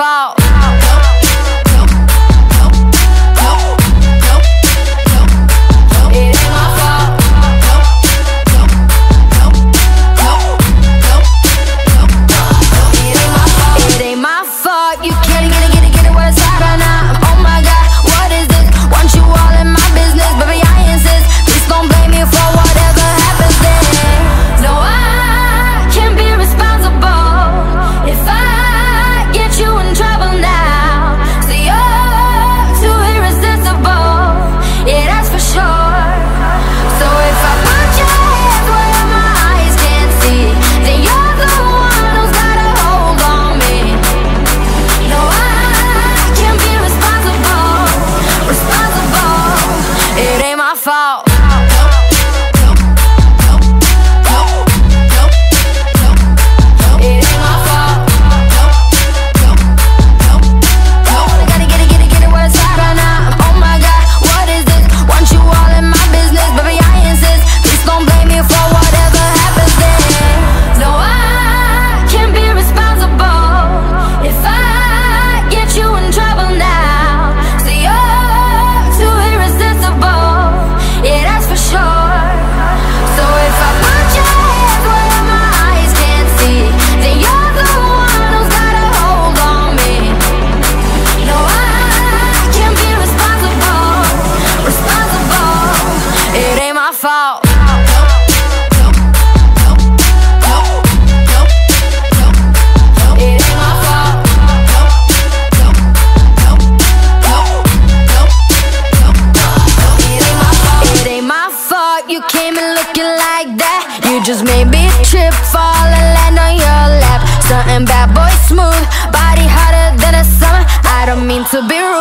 fall. fall. fault. You came in looking like that. You just made me trip, fall and land on your lap. Something bad boy smooth, body hotter than a summer. I don't mean to be rude.